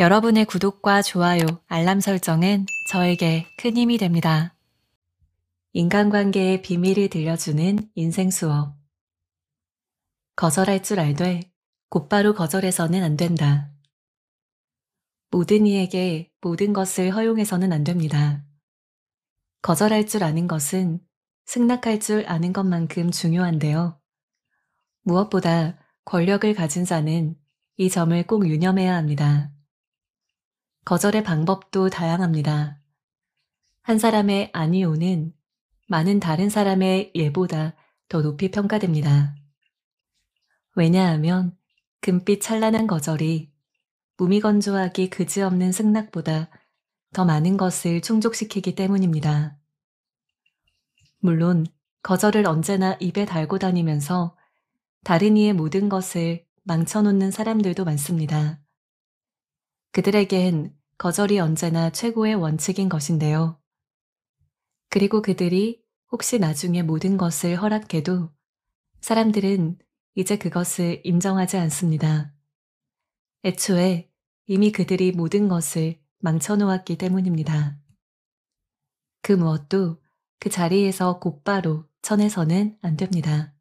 여러분의 구독과 좋아요, 알람 설정은 저에게 큰 힘이 됩니다. 인간관계의 비밀을 들려주는 인생 수업. 거절할 줄 알되 곧바로 거절해서는 안 된다. 모든 이에게 모든 것을 허용해서는 안 됩니다. 거절할 줄 아는 것은 승낙할 줄 아는 것만큼 중요한데요. 무엇보다 권력을 가진 자는 이 점을 꼭 유념해야 합니다. 거절의 방법도 다양합니다. 한 사람의 아니오는 많은 다른 사람의 예보다 더 높이 평가됩니다. 왜냐하면 금빛 찬란한 거절이 무미건조하기 그지없는 승낙보다 더 많은 것을 충족시키기 때문입니다. 물론 거절을 언제나 입에 달고 다니면서 다른 이의 모든 것을 망쳐놓는 사람들도 많습니다. 그들에겐 거절이 언제나 최고의 원칙인 것인데요. 그리고 그들이 혹시 나중에 모든 것을 허락해도 사람들은 이제 그것을 인정하지 않습니다. 애초에 이미 그들이 모든 것을 망쳐놓았기 때문입니다. 그 무엇도 그 자리에서 곧바로 쳐내서는 안 됩니다.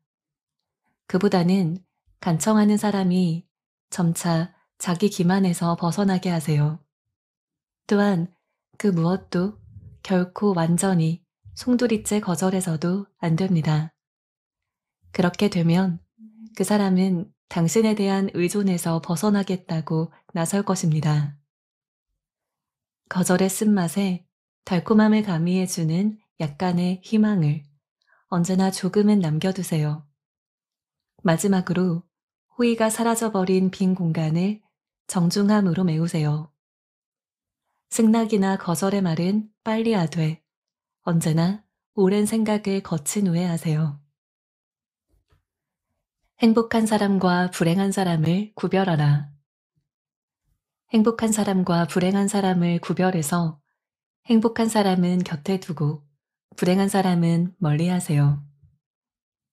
그보다는 간청하는 사람이 점차 자기 기만에서 벗어나게 하세요. 또한 그 무엇도 결코 완전히 송두리째 거절해서도 안 됩니다. 그렇게 되면 그 사람은 당신에 대한 의존에서 벗어나겠다고 나설 것입니다. 거절의 쓴맛에 달콤함을 가미해주는 약간의 희망을 언제나 조금은 남겨두세요. 마지막으로 호의가 사라져버린 빈 공간을 정중함으로 메우세요. 승낙이나 거절의 말은 빨리 하되 언제나 오랜 생각을 거친 후에 하세요. 행복한 사람과 불행한 사람을 구별하라. 행복한 사람과 불행한 사람을 구별해서 행복한 사람은 곁에 두고 불행한 사람은 멀리 하세요.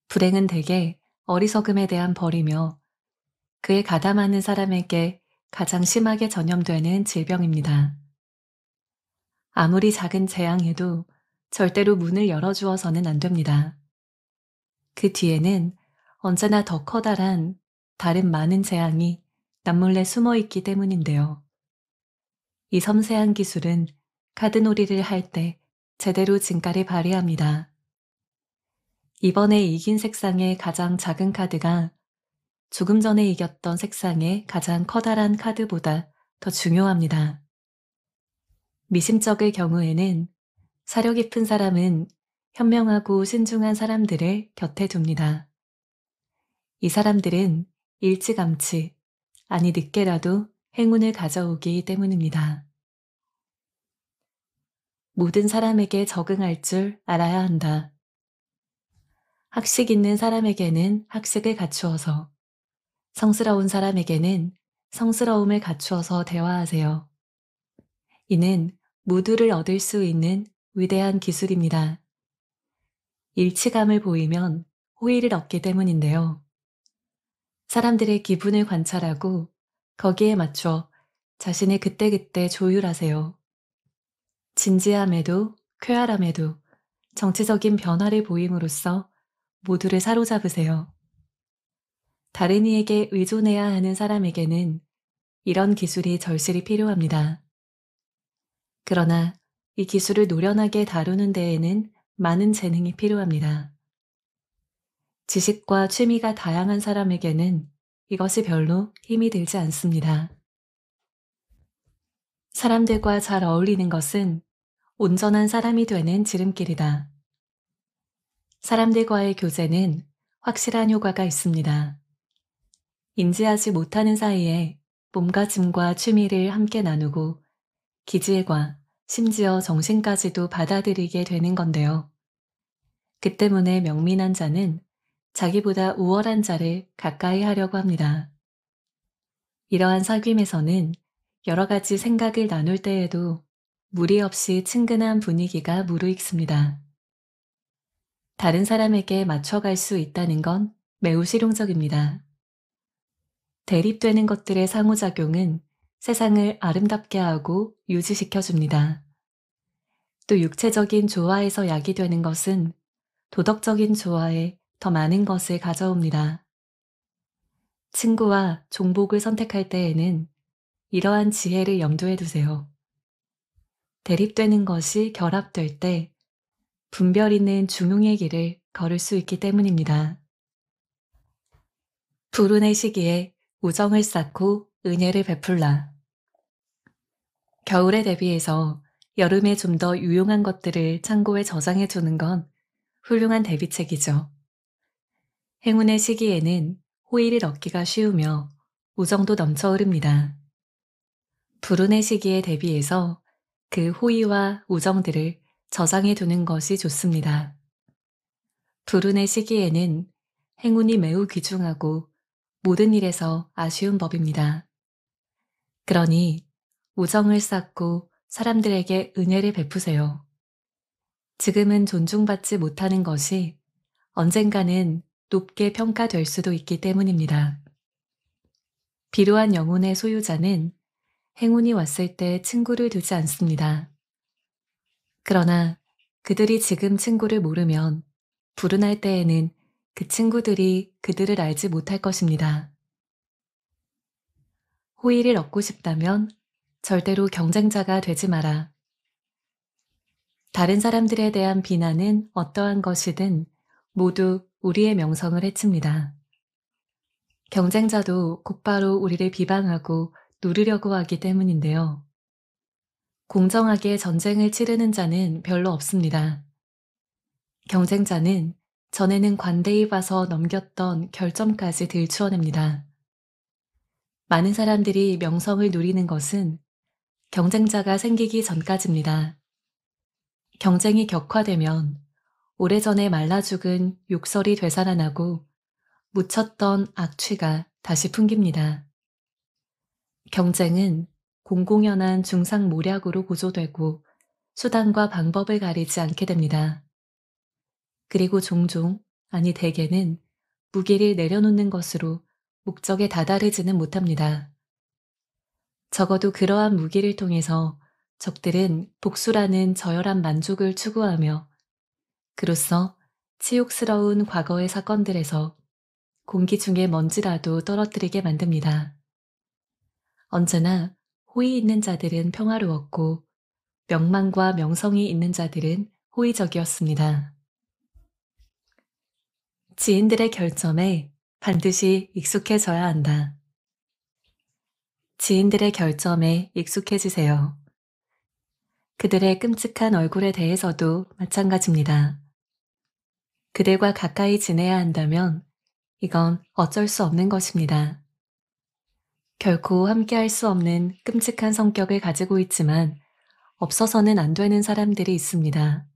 불행은 대개 어리석음에 대한 벌이며 그에 가담하는 사람에게 가장 심하게 전염되는 질병입니다. 아무리 작은 재앙에도 절대로 문을 열어주어서는 안 됩니다. 그 뒤에는 언제나 더 커다란 다른 많은 재앙이 남몰래 숨어 있기 때문인데요. 이 섬세한 기술은 카드놀이를 할 때 제대로 진가를 발휘합니다. 이번에 이긴 색상의 가장 작은 카드가 조금 전에 이겼던 색상의 가장 커다란 카드보다 더 중요합니다. 미심쩍의 경우에는 사려 깊은 사람은 현명하고 신중한 사람들을 곁에 둡니다. 이 사람들은 일찌감치, 아니 늦게라도 행운을 가져오기 때문입니다. 모든 사람에게 적응할 줄 알아야 한다. 학식 있는 사람에게는 학식을 갖추어서 성스러운 사람에게는 성스러움을 갖추어서 대화하세요. 이는 무드를 얻을 수 있는 위대한 기술입니다. 일치감을 보이면 호의를 얻기 때문인데요. 사람들의 기분을 관찰하고 거기에 맞춰 자신의 그때그때 조율하세요. 진지함에도 쾌활함에도 정치적인 변화를 보임으로써 모두를 사로잡으세요. 다른 이에게 의존해야 하는 사람에게는 이런 기술이 절실히 필요합니다. 그러나 이 기술을 노련하게 다루는 데에는 많은 재능이 필요합니다. 지식과 취미가 다양한 사람에게는 이것이 별로 힘이 들지 않습니다. 사람들과 잘 어울리는 것은 온전한 사람이 되는 지름길이다. 사람들과의 교제는 확실한 효과가 있습니다. 인지하지 못하는 사이에 몸과 짐과 취미를 함께 나누고 기질과 심지어 정신까지도 받아들이게 되는 건데요. 그 때문에 명민한 자는 자기보다 우월한 자를 가까이 하려고 합니다. 이러한 사귐에서는 여러 가지 생각을 나눌 때에도 무리 없이 친근한 분위기가 무르익습니다. 다른 사람에게 맞춰갈 수 있다는 건 매우 실용적입니다. 대립되는 것들의 상호작용은 세상을 아름답게 하고 유지시켜 줍니다. 또 육체적인 조화에서 약이 되는 것은 도덕적인 조화에 더 많은 것을 가져옵니다. 친구와 종복을 선택할 때에는 이러한 지혜를 염두에 두세요. 대립되는 것이 결합될 때 분별 있는 중용의 길을 걸을 수 있기 때문입니다. 불운의 시기에 우정을 쌓고 은혜를 베풀라. 겨울에 대비해서 여름에 좀 더 유용한 것들을 창고에 저장해 두는 건 훌륭한 대비책이죠. 행운의 시기에는 호의를 얻기가 쉬우며 우정도 넘쳐 흐릅니다. 불운의 시기에 대비해서 그 호의와 우정들을 저장해 두는 것이 좋습니다. 불운의 시기에는 행운이 매우 귀중하고 모든 일에서 아쉬운 법입니다. 그러니 우정을 쌓고 사람들에게 은혜를 베푸세요. 지금은 존중받지 못하는 것이 언젠가는 높게 평가될 수도 있기 때문입니다. 비루한 영혼의 소유자는 행운이 왔을 때 친구를 두지 않습니다. 그러나 그들이 지금 친구를 모르면 불운할 때에는 그 친구들이 그들을 알지 못할 것입니다. 호의를 얻고 싶다면 절대로 경쟁자가 되지 마라. 다른 사람들에 대한 비난은 어떠한 것이든 모두 우리의 명성을 해칩니다. 경쟁자도 곧바로 우리를 비방하고 누르려고 하기 때문인데요. 공정하게 전쟁을 치르는 자는 별로 없습니다. 경쟁자는 전에는 관대히 봐서 넘겼던 결점까지 들추어냅니다. 많은 사람들이 명성을 누리는 것은 경쟁자가 생기기 전까지입니다. 경쟁이 격화되면 오래전에 말라 죽은 욕설이 되살아나고 묻혔던 악취가 다시 풍깁니다. 경쟁은 공공연한 중상 모략으로 고조되고 수단과 방법을 가리지 않게 됩니다. 그리고 종종, 아니 대개는 무게를 내려놓는 것으로 목적에 다다르지는 못합니다. 적어도 그러한 무기를 통해서 적들은 복수라는 저열한 만족을 추구하며 그로써 치욕스러운 과거의 사건들에서 공기 중에 먼지라도 떨어뜨리게 만듭니다. 언제나 호의 있는 자들은 평화로웠고 명망과 명성이 있는 자들은 호의적이었습니다. 지인들의 결점에 반드시 익숙해져야 한다. 지인들의 결점에 익숙해지세요. 그들의 끔찍한 얼굴에 대해서도 마찬가지입니다. 그들과 가까이 지내야 한다면 이건 어쩔 수 없는 것입니다. 결코 함께할 수 없는 끔찍한 성격을 가지고 있지만 없어서는 안 되는 사람들이 있습니다.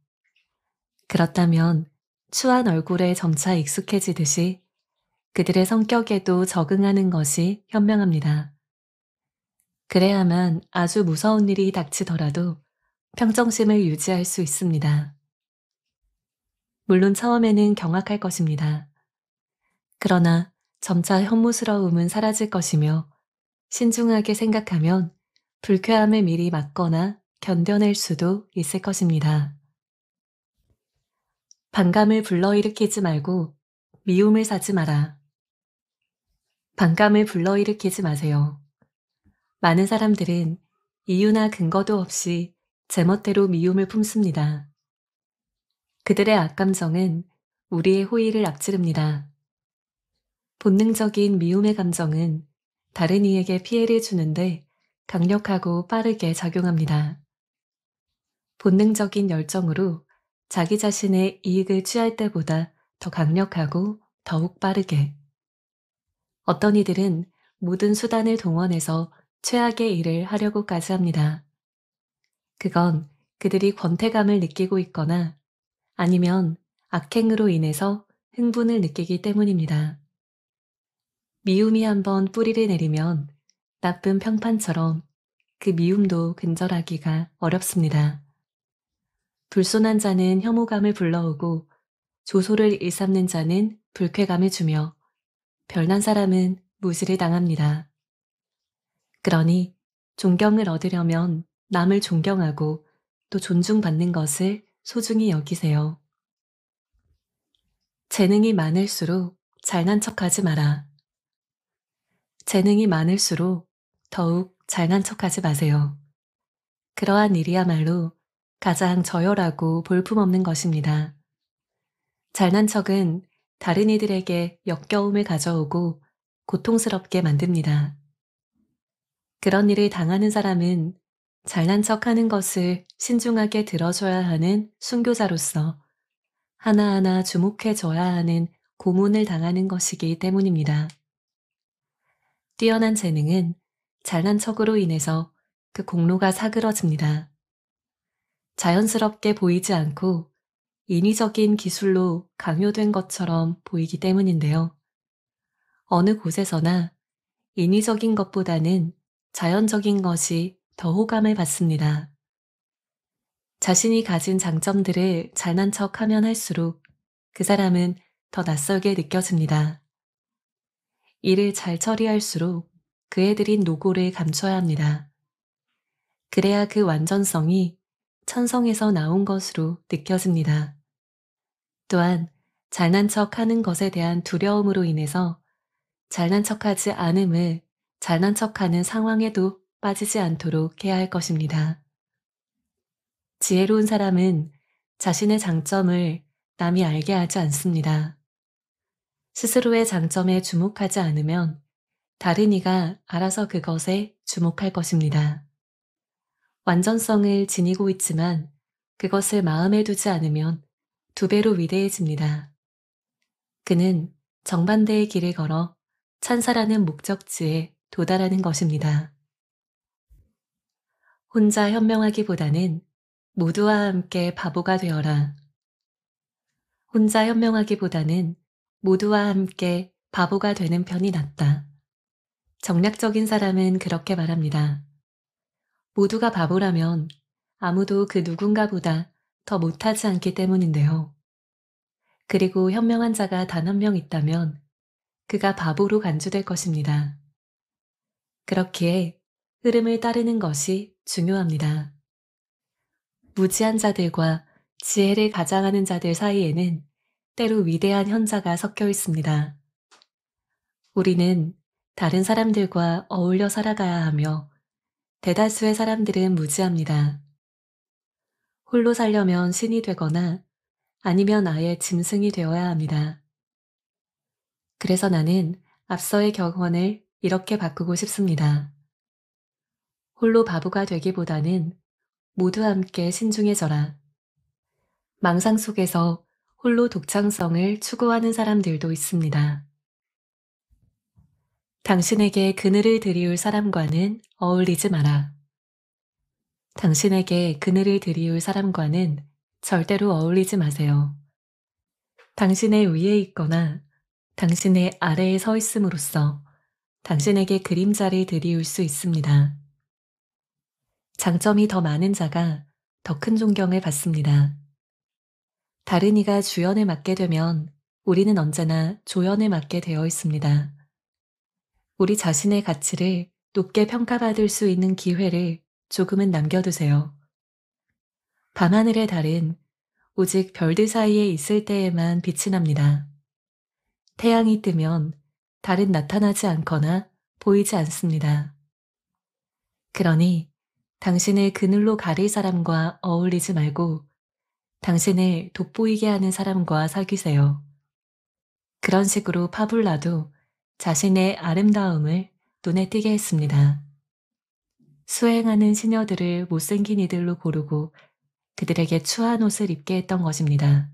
그렇다면 추한 얼굴에 점차 익숙해지듯이 그들의 성격에도 적응하는 것이 현명합니다. 그래야만 아주 무서운 일이 닥치더라도 평정심을 유지할 수 있습니다. 물론 처음에는 경악할 것입니다. 그러나 점차 혐오스러움은 사라질 것이며 신중하게 생각하면 불쾌함을 미리 막거나 견뎌낼 수도 있을 것입니다. 반감을 불러일으키지 말고 미움을 사지 마라. 반감을 불러일으키지 마세요. 많은 사람들은 이유나 근거도 없이 제멋대로 미움을 품습니다. 그들의 악감정은 우리의 호의를 앞지릅니다. 본능적인 미움의 감정은 다른 이에게 피해를 주는데 강력하고 빠르게 작용합니다. 본능적인 열정으로 자기 자신의 이익을 취할 때보다 더 강력하고 더욱 빠르게. 어떤 이들은 모든 수단을 동원해서 최악의 일을 하려고까지 합니다. 그건 그들이 권태감을 느끼고 있거나 아니면 악행으로 인해서 흥분을 느끼기 때문입니다. 미움이 한번 뿌리를 내리면 나쁜 평판처럼 그 미움도 근절하기가 어렵습니다. 불손한 자는 혐오감을 불러오고 조소를 일삼는 자는 불쾌감을 주며 별난 사람은 무시를 당합니다. 그러니 존경을 얻으려면 남을 존경하고 또 존중받는 것을 소중히 여기세요. 재능이 많을수록 잘난 척 하지 마라. 재능이 많을수록 더욱 잘난 척 하지 마세요. 그러한 일이야말로 가장 저열하고 볼품없는 것입니다. 잘난 척은 다른 이들에게 역겨움을 가져오고 고통스럽게 만듭니다. 그런 일을 당하는 사람은 잘난 척 하는 것을 신중하게 들어줘야 하는 순교자로서 하나하나 주목해줘야 하는 고문을 당하는 것이기 때문입니다. 뛰어난 재능은 잘난 척으로 인해서 그 공로가 사그러집니다. 자연스럽게 보이지 않고 인위적인 기술로 강요된 것처럼 보이기 때문인데요. 어느 곳에서나 인위적인 것보다는 자연적인 것이 더 호감을 받습니다. 자신이 가진 장점들을 잘난 척 하면 할수록 그 사람은 더 낯설게 느껴집니다. 일을 잘 처리할수록 그에 들인 노고를 감춰야 합니다. 그래야 그 완전성이 천성에서 나온 것으로 느껴집니다. 또한 잘난 척 하는 것에 대한 두려움으로 인해서 잘난 척하지 않음을 잘난 척하는 상황에도 빠지지 않도록 해야 할 것입니다. 지혜로운 사람은 자신의 장점을 남이 알게 하지 않습니다. 스스로의 장점에 주목하지 않으면 다른 이가 알아서 그것에 주목할 것입니다. 완전성을 지니고 있지만 그것을 마음에 두지 않으면 두 배로 위대해집니다. 그는 정반대의 길을 걸어 찬사라는 목적지에 도달하는 것입니다. 혼자 현명하기보다는 모두와 함께 바보가 되어라. 혼자 현명하기보다는 모두와 함께 바보가 되는 편이 낫다. 정략적인 사람은 그렇게 말합니다. 모두가 바보라면 아무도 그 누군가보다 더 못하지 않기 때문인데요. 그리고 현명한 자가 단 한 명 있다면 그가 바보로 간주될 것입니다. 그렇기에 흐름을 따르는 것이 중요합니다. 무지한 자들과 지혜를 가장하는 자들 사이에는 때로 위대한 현자가 섞여 있습니다. 우리는 다른 사람들과 어울려 살아가야 하며 대다수의 사람들은 무지합니다. 홀로 살려면 신이 되거나 아니면 아예 짐승이 되어야 합니다. 그래서 나는 앞서의 격언을 이렇게 바꾸고 싶습니다. 홀로 바보가 되기보다는 모두 함께 신중해져라. 망상 속에서 홀로 독창성을 추구하는 사람들도 있습니다. 당신에게 그늘을 들이울 사람과는 어울리지 마라. 당신에게 그늘을 들이울 사람과는 절대로 어울리지 마세요. 당신의 위에 있거나 당신의 아래에 서 있음으로써 당신에게 그림자를 들이울 수 있습니다. 장점이 더 많은 자가 더 큰 존경을 받습니다. 다른 이가 주연을 맡게 되면 우리는 언제나 조연을 맡게 되어 있습니다. 우리 자신의 가치를 높게 평가받을 수 있는 기회를 조금은 남겨두세요. 밤하늘의 달은 오직 별들 사이에 있을 때에만 빛이 납니다. 태양이 뜨면 달은 나타나지 않거나 보이지 않습니다. 그러니 당신을 그늘로 가릴 사람과 어울리지 말고 당신을 돋보이게 하는 사람과 사귀세요. 그런 식으로 파불라도 자신의 아름다움을 눈에 띄게 했습니다. 수행하는 시녀들을 못생긴 이들로 고르고 그들에게 추한 옷을 입게 했던 것입니다.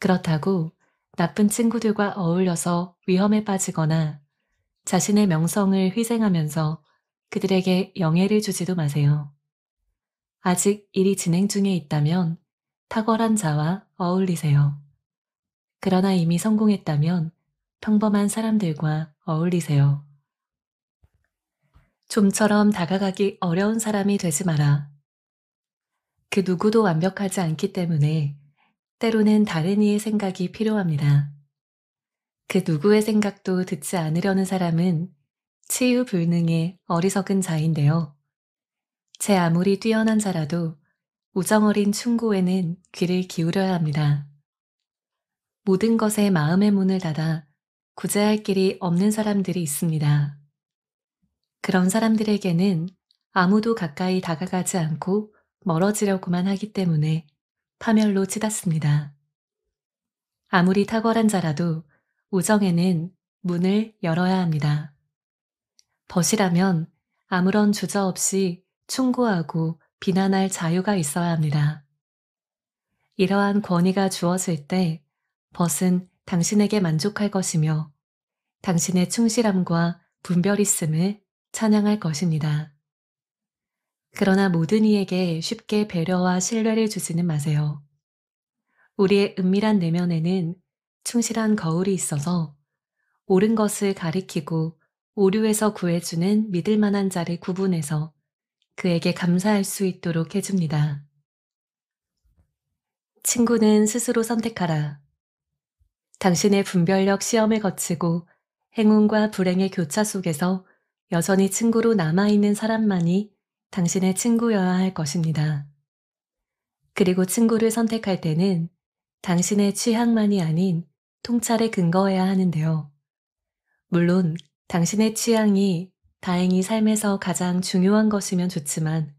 그렇다고 나쁜 친구들과 어울려서 위험에 빠지거나 자신의 명성을 희생하면서 그들에게 영예를 주지도 마세요. 아직 일이 진행 중에 있다면 탁월한 자와 어울리세요. 그러나 이미 성공했다면 평범한 사람들과 어울리세요. 좀처럼 다가가기 어려운 사람이 되지 마라. 그 누구도 완벽하지 않기 때문에 때로는 다른 이의 생각이 필요합니다. 그 누구의 생각도 듣지 않으려는 사람은 치유 불능의 어리석은 자인데요. 제 아무리 뛰어난 자라도 우정어린 충고에는 귀를 기울여야 합니다. 모든 것에 마음의 문을 닫아 구제할 길이 없는 사람들이 있습니다. 그런 사람들에게는 아무도 가까이 다가가지 않고 멀어지려고만 하기 때문에 파멸로 치닫습니다. 아무리 탁월한 자라도 우정에는 문을 열어야 합니다. 벗이라면 아무런 주저 없이 충고하고 비난할 자유가 있어야 합니다. 이러한 권위가 주어질 때 벗은 당신에게 만족할 것이며 당신의 충실함과 분별 있음을 찬양할 것입니다. 그러나 모든 이에게 쉽게 배려와 신뢰를 주지는 마세요. 우리의 은밀한 내면에는 충실한 거울이 있어서 옳은 것을 가리키고 오류에서 구해주는 믿을 만한 자를 구분해서 그에게 감사할 수 있도록 해줍니다. 친구는 스스로 선택하라. 당신의 분별력 시험을 거치고 행운과 불행의 교차 속에서 여전히 친구로 남아있는 사람만이 당신의 친구여야 할 것입니다. 그리고 친구를 선택할 때는 당신의 취향만이 아닌 통찰에 근거해야 하는데요. 물론 당신의 취향이 다행히 삶에서 가장 중요한 것이면 좋지만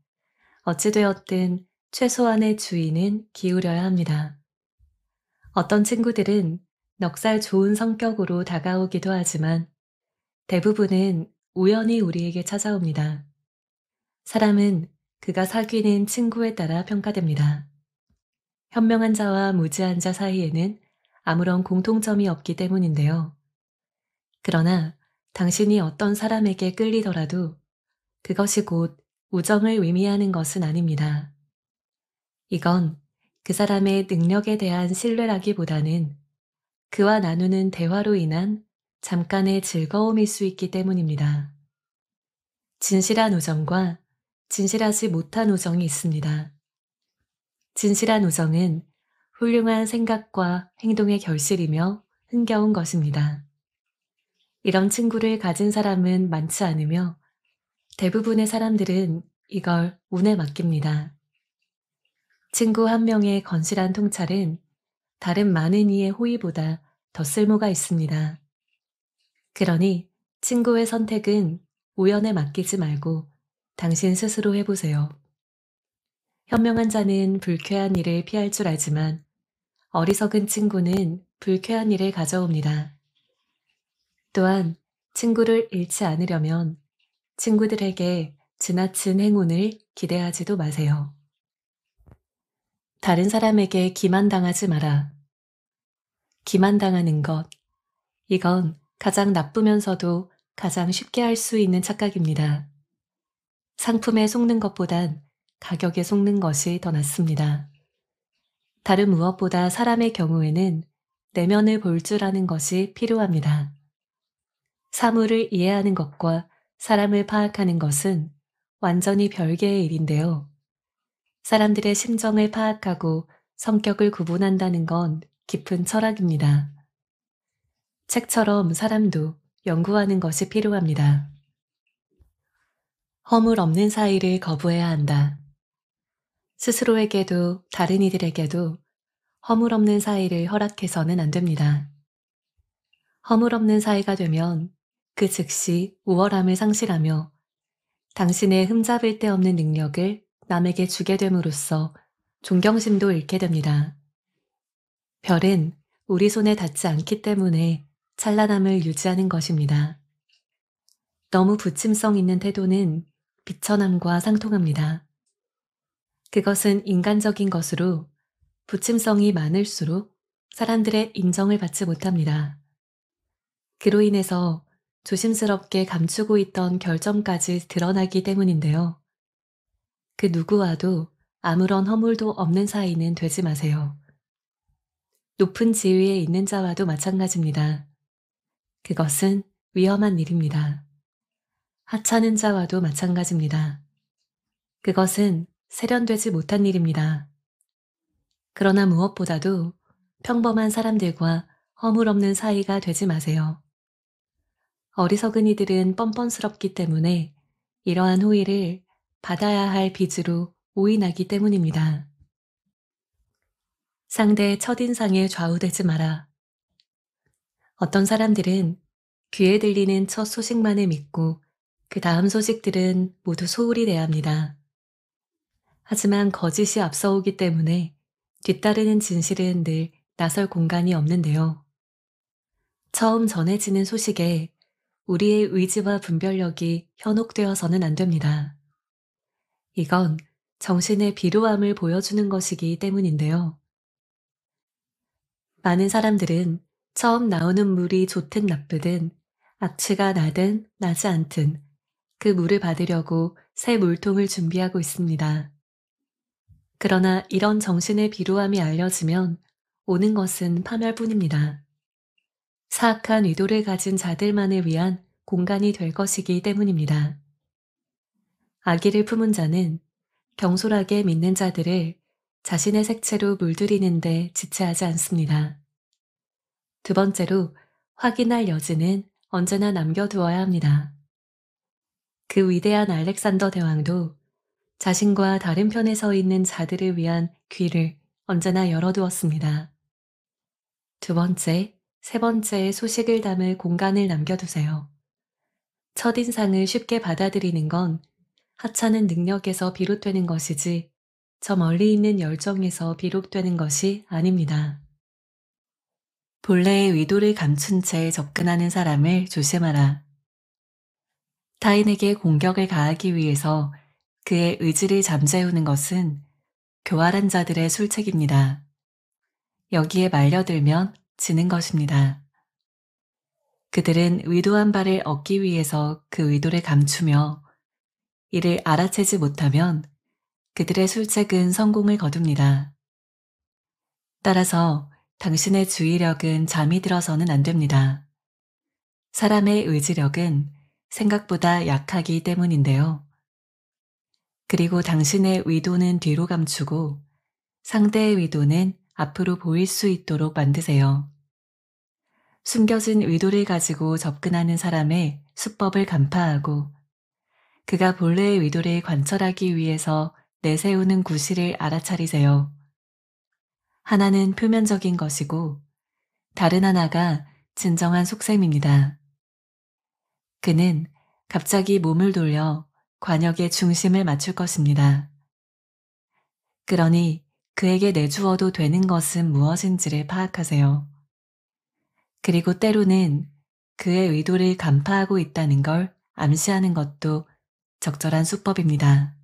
어찌되었든 최소한의 주의는 기울여야 합니다. 어떤 친구들은 넉살 좋은 성격으로 다가오기도 하지만 대부분은 우연히 우리에게 찾아옵니다. 사람은 그가 사귀는 친구에 따라 평가됩니다. 현명한 자와 무지한 자 사이에는 아무런 공통점이 없기 때문인데요. 그러나 당신이 어떤 사람에게 끌리더라도 그것이 곧 우정을 의미하는 것은 아닙니다. 이건 그 사람의 능력에 대한 신뢰라기보다는 그와 나누는 대화로 인한 잠깐의 즐거움일 수 있기 때문입니다. 진실한 우정과 진실하지 못한 우정이 있습니다. 진실한 우정은 훌륭한 생각과 행동의 결실이며 흥겨운 것입니다. 이런 친구를 가진 사람은 많지 않으며 대부분의 사람들은 이걸 운에 맡깁니다. 친구 한 명의 건실한 통찰은 다른 많은 이의 호의보다 더 쓸모가 있습니다. 그러니 친구의 선택은 우연에 맡기지 말고 당신 스스로 해보세요. 현명한 자는 불쾌한 일을 피할 줄 알지만 어리석은 친구는 불쾌한 일을 가져옵니다. 또한 친구를 잃지 않으려면 친구들에게 지나친 행운을 기대하지도 마세요. 다른 사람에게 기만당하지 마라. 기만당하는 것. 이건 가장 나쁘면서도 가장 쉽게 할 수 있는 착각입니다. 상품에 속는 것보단 가격에 속는 것이 더 낫습니다. 다른 무엇보다 사람의 경우에는 내면을 볼 줄 아는 것이 필요합니다. 사물을 이해하는 것과 사람을 파악하는 것은 완전히 별개의 일인데요. 사람들의 심정을 파악하고 성격을 구분한다는 건 깊은 철학입니다. 책처럼 사람도 연구하는 것이 필요합니다. 허물 없는 사이를 거부해야 한다. 스스로에게도 다른 이들에게도 허물 없는 사이를 허락해서는 안 됩니다. 허물 없는 사이가 되면 그 즉시 우월함을 상실하며 당신의 흠잡을 데 없는 능력을 남에게 주게 됨으로써 존경심도 잃게 됩니다. 별은 우리 손에 닿지 않기 때문에 찬란함을 유지하는 것입니다. 너무 부침성 있는 태도는 비천함과 상통합니다. 그것은 인간적인 것으로 부침성이 많을수록 사람들의 인정을 받지 못합니다. 그로 인해서 조심스럽게 감추고 있던 결점까지 드러나기 때문인데요. 그 누구와도 아무런 허물도 없는 사이는 되지 마세요. 높은 지위에 있는 자와도 마찬가지입니다. 그것은 위험한 일입니다. 하찮은 자와도 마찬가지입니다. 그것은 세련되지 못한 일입니다. 그러나 무엇보다도 평범한 사람들과 허물 없는 사이가 되지 마세요. 어리석은 이들은 뻔뻔스럽기 때문에 이러한 호의를 받아야 할 빚으로 오인하기 때문입니다. 상대의 첫인상에 좌우되지 마라. 어떤 사람들은 귀에 들리는 첫 소식만을 믿고 그 다음 소식들은 모두 소홀히 대합니다. 하지만 거짓이 앞서오기 때문에 뒤따르는 진실은 늘 나설 공간이 없는데요. 처음 전해지는 소식에 우리의 의지와 분별력이 현혹되어서는 안 됩니다. 이건 정신의 비루함을 보여주는 것이기 때문인데요. 많은 사람들은 처음 나오는 물이 좋든 나쁘든 악취가 나든 나지 않든 그 물을 받으려고 새 물통을 준비하고 있습니다. 그러나 이런 정신의 비루함이 알려지면 오는 것은 파멸뿐입니다. 사악한 의도를 가진 자들만을 위한 공간이 될 것이기 때문입니다. 아기를 품은 자는 경솔하게 믿는 자들을 자신의 색채로 물들이는데 지체하지 않습니다. 두 번째로 확인할 여지는 언제나 남겨두어야 합니다. 그 위대한 알렉산더 대왕도 자신과 다른 편에 서 있는 자들을 위한 귀를 언제나 열어두었습니다. 두 번째, 세 번째 소식을 담을 공간을 남겨두세요. 첫인상을 쉽게 받아들이는 건 하찮은 능력에서 비롯되는 것이지 저 멀리 있는 열정에서 비롯되는 것이 아닙니다. 본래의 의도를 감춘 채 접근하는 사람을 조심하라. 타인에게 공격을 가하기 위해서 그의 의지를 잠재우는 것은 교활한 자들의 술책입니다. 여기에 말려들면 지는 것입니다. 그들은 의도한 바를 얻기 위해서 그 의도를 감추며 이를 알아채지 못하면 그들의 술책은 성공을 거둡니다. 따라서 당신의 주의력은 잠이 들어서는 안 됩니다. 사람의 의지력은 생각보다 약하기 때문인데요. 그리고 당신의 의도는 뒤로 감추고 상대의 의도는 앞으로 보일 수 있도록 만드세요. 숨겨진 의도를 가지고 접근하는 사람의 수법을 간파하고 그가 본래의 의도를 관철하기 위해서 내세우는 구실을 알아차리세요. 하나는 표면적인 것이고 다른 하나가 진정한 속셈입니다. 그는 갑자기 몸을 돌려 관역의 중심을 맞출 것입니다. 그러니 그에게 내주어도 되는 것은 무엇인지를 파악하세요. 그리고 때로는 그의 의도를 간파하고 있다는 걸 암시하는 것도 적절한 수법입니다.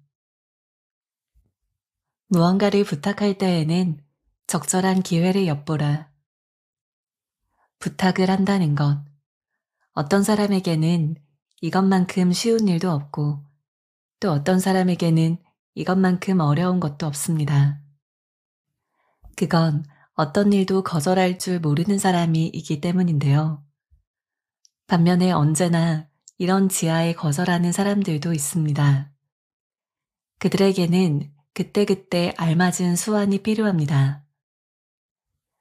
무언가를 부탁할 때에는 적절한 기회를 엿보라. 부탁을 한다는 것. 어떤 사람에게는 이것만큼 쉬운 일도 없고 또 어떤 사람에게는 이것만큼 어려운 것도 없습니다. 그건 어떤 일도 거절할 줄 모르는 사람이 있기 때문인데요. 반면에 언제나 이런 지하에 거절하는 사람들도 있습니다. 그들에게는 그때그때 알맞은 수완이 필요합니다.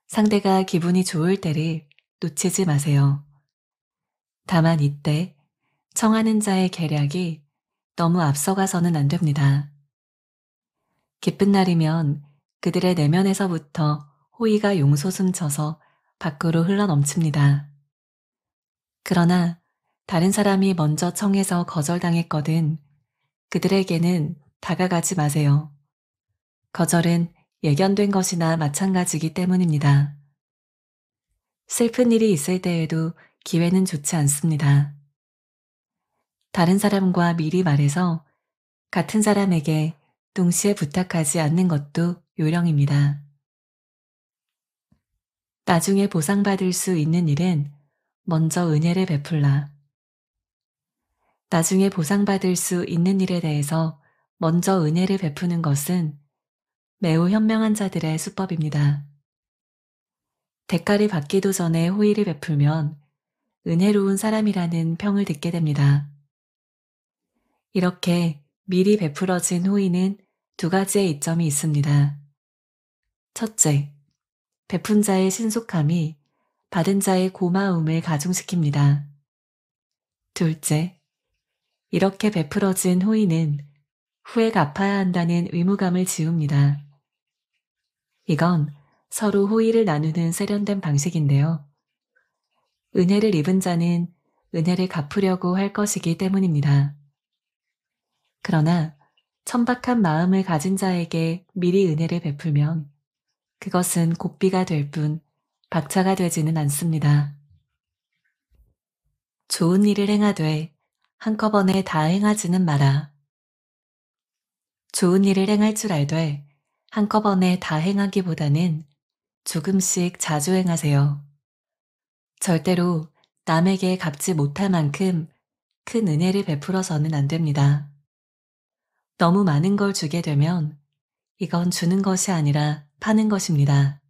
상대가 기분이 좋을 때를 놓치지 마세요. 다만 이때 청하는 자의 계략이 너무 앞서가서는 안 됩니다. 기쁜 날이면 그들의 내면에서부터 호의가 용솟음 쳐서 밖으로 흘러 넘칩니다. 그러나 다른 사람이 먼저 청해서 거절당했거든 그들에게는 다가가지 마세요. 거절은 예견된 것이나 마찬가지이기 때문입니다. 슬픈 일이 있을 때에도 기회는 좋지 않습니다. 다른 사람과 미리 말해서 같은 사람에게 동시에 부탁하지 않는 것도 요령입니다. 나중에 보상받을 수 있는 일은 먼저 은혜를 베풀라. 나중에 보상받을 수 있는 일에 대해서 먼저 은혜를 베푸는 것은 매우 현명한 자들의 수법입니다. 대가를 받기도 전에 호의를 베풀면 은혜로운 사람이라는 평을 듣게 됩니다. 이렇게 미리 베풀어진 호의는 두 가지의 이점이 있습니다. 첫째, 베푼 자의 신속함이 받은 자의 고마움을 가중시킵니다. 둘째, 이렇게 베풀어진 호의는 후에 갚아야 한다는 의무감을 지웁니다. 이건 서로 호의를 나누는 세련된 방식인데요. 은혜를 입은 자는 은혜를 갚으려고 할 것이기 때문입니다. 그러나 천박한 마음을 가진 자에게 미리 은혜를 베풀면 그것은 고비가 될 뿐 박차가 되지는 않습니다. 좋은 일을 행하되 한꺼번에 다 행하지는 마라. 좋은 일을 행할 줄 알되 한꺼번에 다 행하기보다는 조금씩 자주 행하세요. 절대로 남에게 갚지 못할 만큼 큰 은혜를 베풀어서는 안 됩니다. 너무 많은 걸 주게 되면 이건 주는 것이 아니라 파는 것입니다.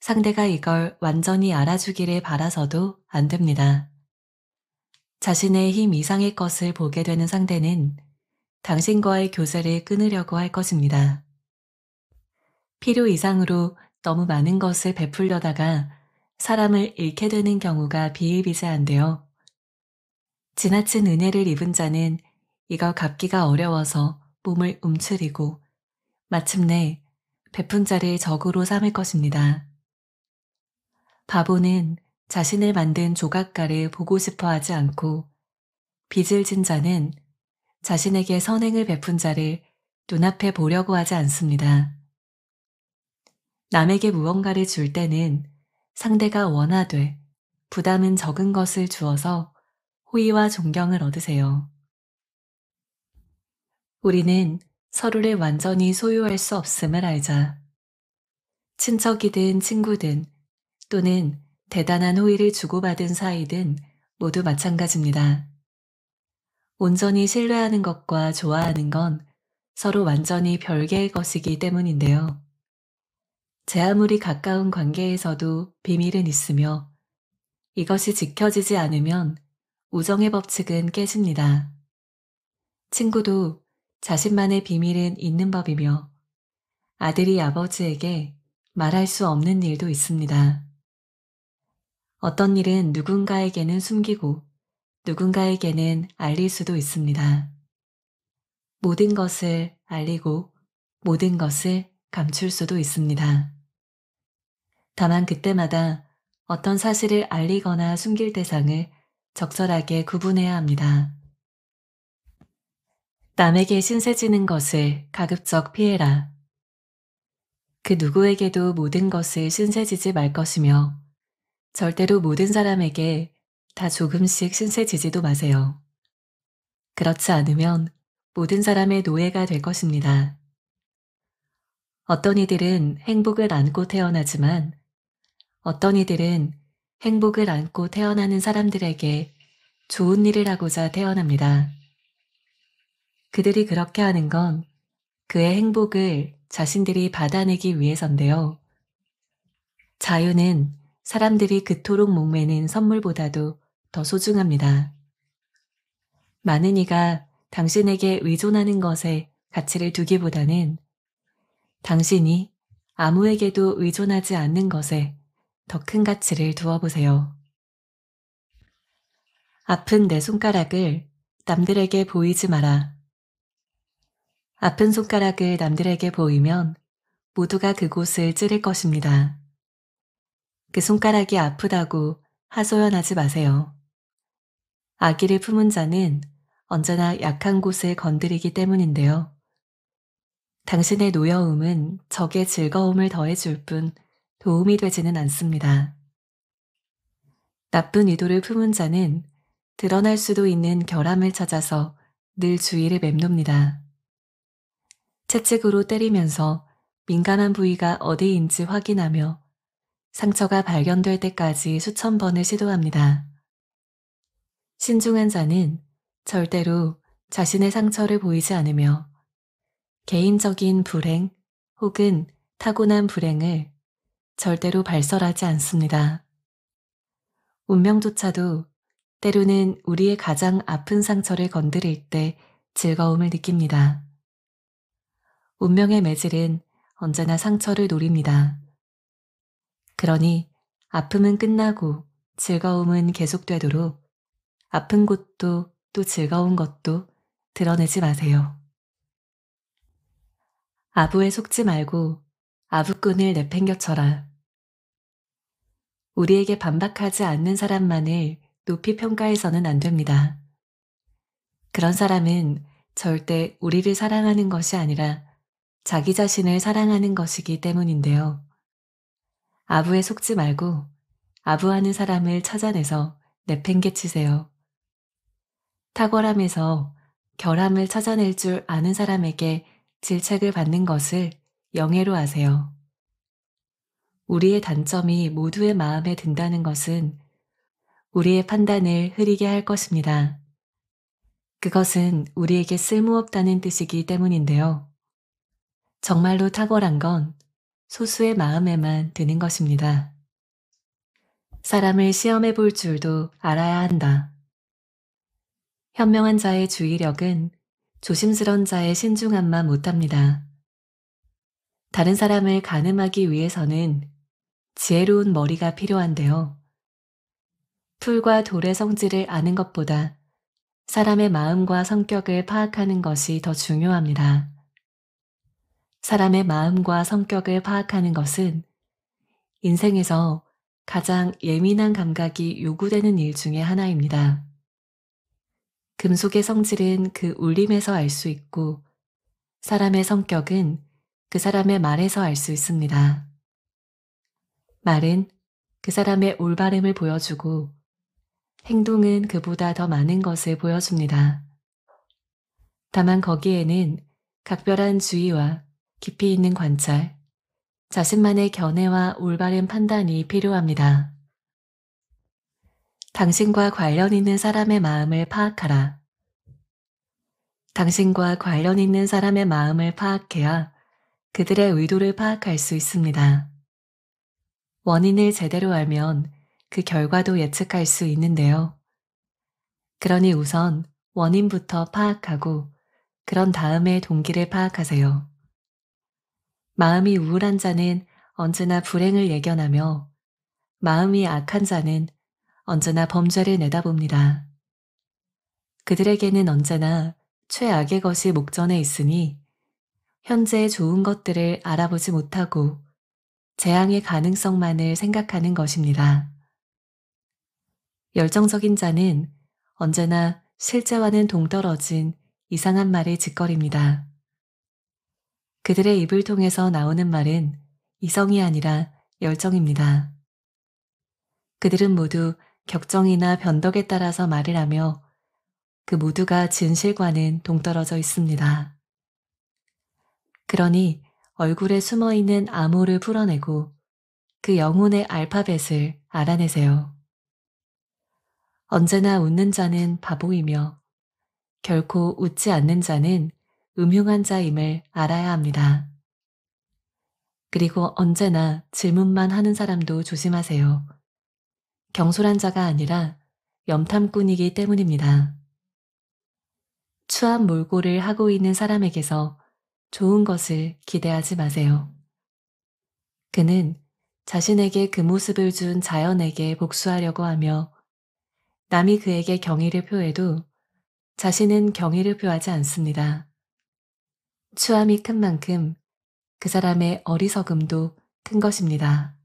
상대가 이걸 완전히 알아주기를 바라서도 안 됩니다. 자신의 힘 이상의 것을 보게 되는 상대는 당신과의 교제를 끊으려고 할 것입니다. 필요 이상으로 너무 많은 것을 베풀려다가 사람을 잃게 되는 경우가 비일비재한데요. 지나친 은혜를 입은 자는 이걸 갚기가 어려워서 몸을 움츠리고 마침내 베푼 자를 적으로 삼을 것입니다. 바보는 자신을 만든 조각가를 보고 싶어 하지 않고 빚을 진 자는 자신에게 선행을 베푼 자를 눈앞에 보려고 하지 않습니다. 남에게 무언가를 줄 때는 상대가 원하되 부담은 적은 것을 주어서 호의와 존경을 얻으세요. 우리는 서로를 완전히 소유할 수 없음을 알자. 친척이든 친구든 또는 대단한 호의를 주고받은 사이든 모두 마찬가지입니다. 온전히 신뢰하는 것과 좋아하는 건 서로 완전히 별개의 것이기 때문인데요. 제 아무리 가까운 관계에서도 비밀은 있으며 이것이 지켜지지 않으면 우정의 법칙은 깨집니다. 친구도 자신만의 비밀은 있는 법이며 아들이 아버지에게 말할 수 없는 일도 있습니다. 어떤 일은 누군가에게는 숨기고 누군가에게는 알릴 수도 있습니다. 모든 것을 알리고 모든 것을 감출 수도 있습니다. 다만 그때마다 어떤 사실을 알리거나 숨길 대상을 적절하게 구분해야 합니다. 남에게 신세지는 것을 가급적 피해라. 그 누구에게도 모든 것을 신세지지 말 것이며 절대로 모든 사람에게 다 조금씩 신세지지도 마세요. 그렇지 않으면 모든 사람의 노예가 될 것입니다. 어떤 이들은 행복을 안고 태어나지만 어떤 이들은 행복을 안고 태어나는 사람들에게 좋은 일을 하고자 태어납니다. 그들이 그렇게 하는 건 그의 행복을 자신들이 받아내기 위해서인데요. 자유는 사람들이 그토록 목매는 선물보다도 더 소중합니다. 많은 이가 당신에게 의존하는 것에 가치를 두기보다는 당신이 아무에게도 의존하지 않는 것에 더 큰 가치를 두어보세요. 아픈 내 손가락을 남들에게 보이지 마라. 아픈 손가락을 남들에게 보이면 모두가 그곳을 찌를 것입니다. 그 손가락이 아프다고 하소연하지 마세요. 아기를 품은 자는 언제나 약한 곳을 건드리기 때문인데요. 당신의 노여움은 적의 즐거움을 더해줄 뿐 도움이 되지는 않습니다. 나쁜 의도를 품은 자는 드러날 수도 있는 결함을 찾아서 늘 주의를 맴돕니다. 채찍으로 때리면서 민감한 부위가 어디인지 확인하며 상처가 발견될 때까지 수천 번을 시도합니다. 신중한 자는 절대로 자신의 상처를 보이지 않으며 개인적인 불행 혹은 타고난 불행을 절대로 발설하지 않습니다. 운명조차도 때로는 우리의 가장 아픈 상처를 건드릴 때 즐거움을 느낍니다. 운명의 매질은 언제나 상처를 노립니다. 그러니 아픔은 끝나고 즐거움은 계속되도록 아픈 곳도 또 즐거운 것도 드러내지 마세요. 아부에 속지 말고 아부꾼을 내팽겨쳐라. 우리에게 반박하지 않는 사람만을 높이 평가해서는 안 됩니다. 그런 사람은 절대 우리를 사랑하는 것이 아니라 자기 자신을 사랑하는 것이기 때문인데요. 아부에 속지 말고 아부하는 사람을 찾아내서 내팽개치세요. 탁월함에서 결함을 찾아낼 줄 아는 사람에게 질책을 받는 것을 영예로 하세요. 우리의 단점이 모두의 마음에 든다는 것은 우리의 판단을 흐리게 할 것입니다. 그것은 우리에게 쓸모없다는 뜻이기 때문인데요. 정말로 탁월한 건 소수의 마음에만 드는 것입니다. 사람을 시험해 볼 줄도 알아야 한다. 현명한 자의 주의력은 조심스런 자의 신중함만 못합니다. 다른 사람을 가늠하기 위해서는 지혜로운 머리가 필요한데요. 풀과 돌의 성질을 아는 것보다 사람의 마음과 성격을 파악하는 것이 더 중요합니다. 사람의 마음과 성격을 파악하는 것은 인생에서 가장 예민한 감각이 요구되는 일 중의 하나입니다. 금속의 성질은 그 울림에서 알 수 있고 사람의 성격은 그 사람의 말에서 알 수 있습니다. 말은 그 사람의 올바름을 보여주고 행동은 그보다 더 많은 것을 보여줍니다. 다만 거기에는 각별한 주의와 깊이 있는 관찰, 자신만의 견해와 올바른 판단이 필요합니다. 당신과 관련 있는 사람의 마음을 파악하라. 당신과 관련 있는 사람의 마음을 파악해야 그들의 의도를 파악할 수 있습니다. 원인을 제대로 알면 그 결과도 예측할 수 있는데요. 그러니 우선 원인부터 파악하고 그런 다음에 동기를 파악하세요. 마음이 우울한 자는 언제나 불행을 예견하며 마음이 악한 자는 언제나 범죄를 내다봅니다. 그들에게는 언제나 최악의 것이 목전에 있으니 현재의 좋은 것들을 알아보지 못하고 재앙의 가능성만을 생각하는 것입니다. 열정적인 자는 언제나 실제와는 동떨어진 이상한 말을 짓거립니다. 그들의 입을 통해서 나오는 말은 이성이 아니라 열정입니다. 그들은 모두 격정이나 변덕에 따라서 말을 하며 그 모두가 진실과는 동떨어져 있습니다. 그러니 얼굴에 숨어 있는 암호를 풀어내고 그 영혼의 알파벳을 알아내세요. 언제나 웃는 자는 바보이며 결코 웃지 않는 자는 음흉한 자임을 알아야 합니다. 그리고 언제나 질문만 하는 사람도 조심하세요. 경솔한 자가 아니라 염탐꾼이기 때문입니다. 추한 몰골을 하고 있는 사람에게서 좋은 것을 기대하지 마세요. 그는 자신에게 그 모습을 준 자연에게 복수하려고 하며 남이 그에게 경의를 표해도 자신은 경의를 표하지 않습니다. 추함이 큰 만큼 그 사람의 어리석음도 큰 것입니다.